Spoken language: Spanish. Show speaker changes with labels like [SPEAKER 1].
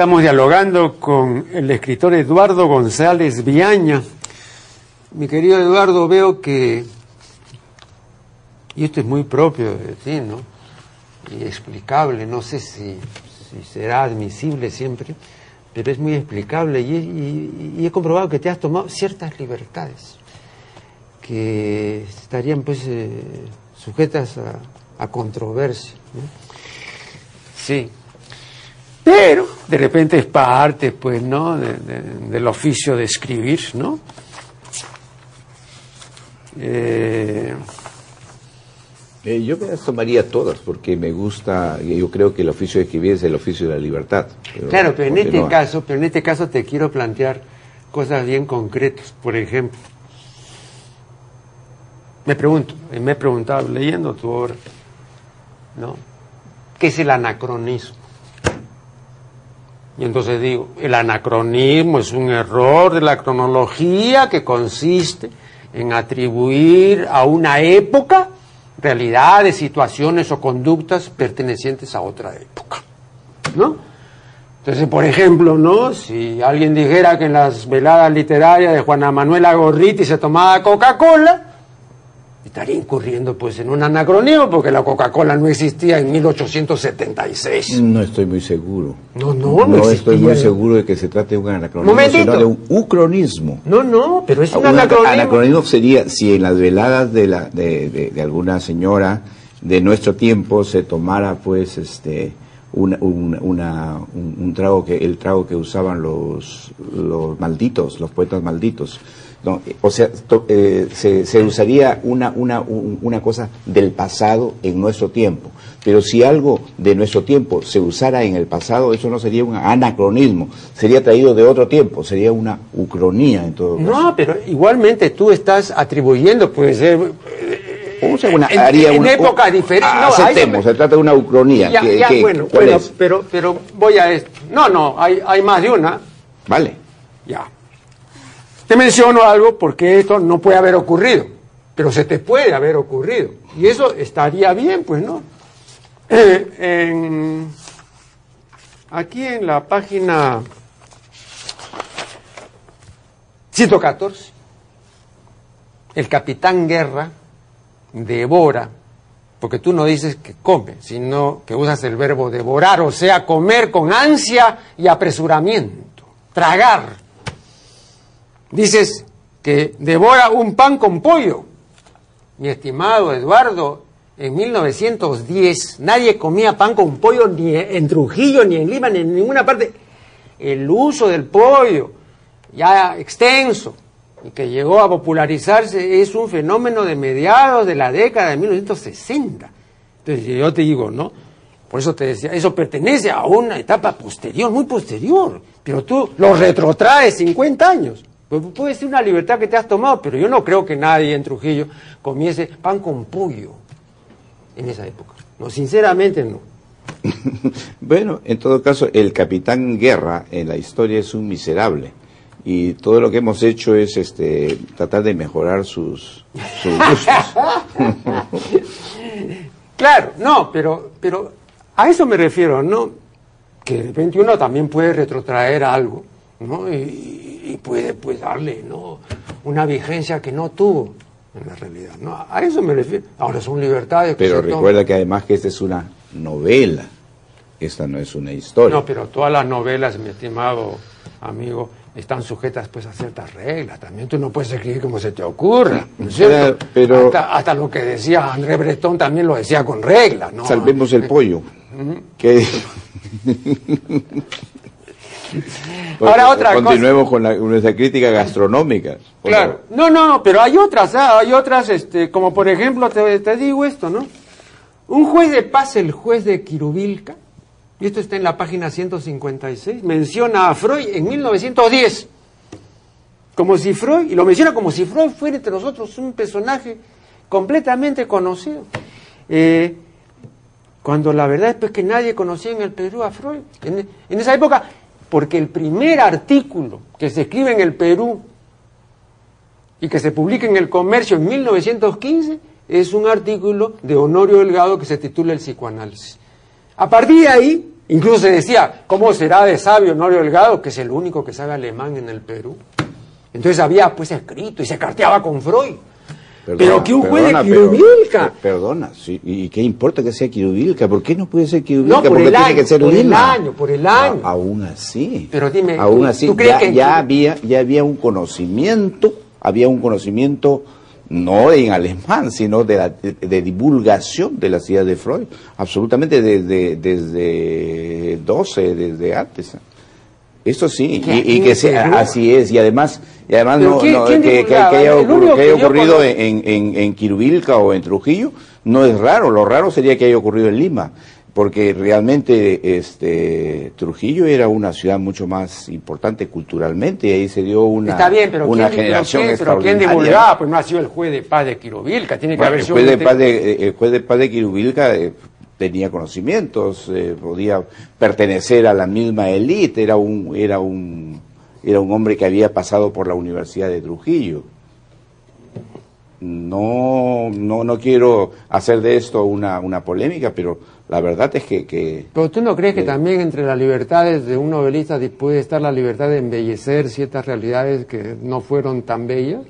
[SPEAKER 1] Estamos dialogando con el escritor Eduardo González Viaña. Mi querido Eduardo, veo que, y esto es muy propio de ti, ¿no? Y explicable, no sé si, será admisible siempre, pero es muy explicable y, y- he comprobado que te has tomado ciertas libertades que estarían pues eh, sujetas a, controversia. Sí. Pero de repente es parte, pues, ¿no? de- de- del oficio de escribir, ¿no? Eh,
[SPEAKER 2] Eh, yo me las tomaría todas porque me gusta, yo creo que el oficio de escribir es el oficio de la libertad. Pero,
[SPEAKER 1] claro, pero en
[SPEAKER 2] ¿por qué
[SPEAKER 1] este
[SPEAKER 2] no?
[SPEAKER 1] caso, pero en este caso te quiero plantear cosas bien concretas. Por ejemplo, me pregunto, me he preguntado leyendo tu obra, ¿no? ¿Qué es el anacronismo? Y entonces digo, el anacronismo es un error de la cronología que consiste en atribuir a una época realidades, situaciones o conductas pertenecientes a otra época. ¿No? Entonces, por ejemplo, ¿no? Si alguien dijera que en las veladas literarias de Juana Manuela Gorriti se tomaba Coca-Cola, estaría incurriendo pues en un anacronismo porque la Coca-Cola no existía en 1876.
[SPEAKER 2] No estoy muy seguro.
[SPEAKER 1] No, no, no
[SPEAKER 2] No estoy muy seguro de que se trate de un anacronismo,
[SPEAKER 1] Momentito.
[SPEAKER 2] sino de un ucronismo.
[SPEAKER 1] No, no, pero es un
[SPEAKER 2] Un
[SPEAKER 1] anacronismo.
[SPEAKER 2] anacronismo sería si en las veladas de, la, de, de- de alguna señora de nuestro tiempo se tomara pues este una, un, una- un- un trago que el trago que usaban los, los malditos, los poetas malditos. No, eh, o sea, eh, se, se usaría una, una, un- una cosa del pasado en nuestro tiempo. Pero si algo de nuestro tiempo se usara en el pasado, eso no sería un anacronismo, sería traído de otro tiempo, sería una ucronía en todo caso.
[SPEAKER 1] No, pero igualmente tú estás atribuyendo, puede ser...
[SPEAKER 2] Una,
[SPEAKER 1] en-
[SPEAKER 2] haría
[SPEAKER 1] en
[SPEAKER 2] una-
[SPEAKER 1] épocas diferentes.
[SPEAKER 2] ah,
[SPEAKER 1] No,
[SPEAKER 2] aceptemos, se trata de una ucronía.
[SPEAKER 1] Ya,
[SPEAKER 2] que-
[SPEAKER 1] ya,
[SPEAKER 2] que-
[SPEAKER 1] bueno,
[SPEAKER 2] ¿cuál
[SPEAKER 1] bueno,
[SPEAKER 2] es?
[SPEAKER 1] pero, pero voy a esto. No, no, hay, hay más de una.
[SPEAKER 2] Vale.
[SPEAKER 1] Ya. Te menciono algo porque esto no puede haber ocurrido, pero se te puede haber ocurrido. Y eso estaría bien, pues, ¿no? Eh, en- aquí en la página 114, el capitán Guerra devora, porque tú no dices que come, sino que usas el verbo devorar, o sea, comer con ansia y apresuramiento, tragar. Dices que devora un pan con pollo. Mi estimado Eduardo, en 1910 nadie comía pan con pollo ni en Trujillo, ni en Lima, ni en ninguna parte. El uso del pollo, ya extenso, y que llegó a popularizarse, es un fenómeno de mediados de la década de 1960. Entonces yo te digo, ¿no? Por eso te decía, eso pertenece a una etapa posterior, muy posterior, pero tú lo retrotraes 50 años. Pues puede ser una libertad que te has tomado, pero yo no creo que nadie en Trujillo comiese pan con pollo en esa época. No, sinceramente no.
[SPEAKER 2] Bueno, en todo caso, el capitán Guerra en la historia es un miserable. Y todo lo que hemos hecho es este, tratar de mejorar sus, sus gustos.
[SPEAKER 1] Claro, no, pero, pero a eso me refiero, ¿no? Que de repente uno también puede retrotraer algo, ¿no? Y, y puede pues darle, ¿no? Una vigencia que no tuvo en la realidad, ¿no? A eso me refiero. Ahora son libertades que
[SPEAKER 2] Pero
[SPEAKER 1] toman.
[SPEAKER 2] recuerda que además que esta es una novela. Esta no es una historia.
[SPEAKER 1] No, pero todas las novelas, mi estimado amigo, están sujetas pues a ciertas reglas. También tú no puedes escribir como se te ocurra, ¿no es cierto?
[SPEAKER 2] Claro, pero-
[SPEAKER 1] hasta, hasta lo que decía André Breton también lo decía con reglas, ¿no?
[SPEAKER 2] Salvemos el pollo. Que-
[SPEAKER 1] Ahora otra cosa.
[SPEAKER 2] Continuemos con la- con nuestra crítica gastronómica.
[SPEAKER 1] Claro. No, no, pero hay otras, ah, hay otras, este, como por ejemplo, te, te digo esto, ¿no? Un juez de paz, el juez de Quirubilca, y esto está en la página 156, menciona a Freud en 1910, como si Freud, y lo menciona como si Freud fuera entre nosotros un personaje completamente conocido. Eh, cuando la verdad es pues, que nadie conocía en el Perú a Freud. En, en esa época, porque el primer artículo que se escribe en el Perú y que se publica en el comercio en 1915 es un artículo de Honorio Delgado que se titula El psicoanálisis. A partir de ahí, Incluso se decía, ¿cómo será de sabio Norio Delgado, que es el único que sabe alemán en el Perú? Entonces había pues escrito y se carteaba con Freud. Pero que un juez de Quirubilca.
[SPEAKER 2] perdona, sí, ¿y qué importa que sea Quirubilca? ¿Por qué no puede ser Quirubilca?
[SPEAKER 1] No, por
[SPEAKER 2] Porque
[SPEAKER 1] el
[SPEAKER 2] tiene
[SPEAKER 1] año,
[SPEAKER 2] que ser
[SPEAKER 1] por el año, por el año.
[SPEAKER 2] A- aún así.
[SPEAKER 1] Pero dime,
[SPEAKER 2] aún
[SPEAKER 1] ¿tú-
[SPEAKER 2] así,
[SPEAKER 1] tú crees
[SPEAKER 2] ya,
[SPEAKER 1] que-
[SPEAKER 2] ya había, ya había un conocimiento, había un conocimiento no en alemán, sino de, la, de, de divulgación de las ideas de Freud, absolutamente desde, desde 12, desde antes. Eso sí, y, y que sea, así es, y además, y además
[SPEAKER 1] ¿Pero
[SPEAKER 2] no, que, que- haya,
[SPEAKER 1] El
[SPEAKER 2] ocurri-
[SPEAKER 1] único
[SPEAKER 2] que haya ocurrido en, en, en o en Trujillo no es raro, lo raro sería que haya ocurrido en Lima, porque realmente este Trujillo era una ciudad mucho más importante culturalmente, y ahí se dio una,
[SPEAKER 1] Está bien, pero
[SPEAKER 2] una
[SPEAKER 1] ¿quién, pero
[SPEAKER 2] generación
[SPEAKER 1] quién- pero ¿quién divulgaba? Pues no ha sido el juez de paz de Quirovilca, tiene que
[SPEAKER 2] Bueno,
[SPEAKER 1] haber
[SPEAKER 2] el
[SPEAKER 1] sido
[SPEAKER 2] juez de paz de, el juez de paz de Quirubilca eh, tenía conocimientos, eh, podía pertenecer a la misma élite, era un, era un, era un hombre que había pasado por la Universidad de Trujillo. No, no, no quiero hacer de esto una, una polémica, pero la verdad es que, que
[SPEAKER 1] Pero tú no crees que
[SPEAKER 2] Sí.
[SPEAKER 1] también entre las libertades de un novelista puede estar la libertad de embellecer ciertas realidades que no fueron tan bellas?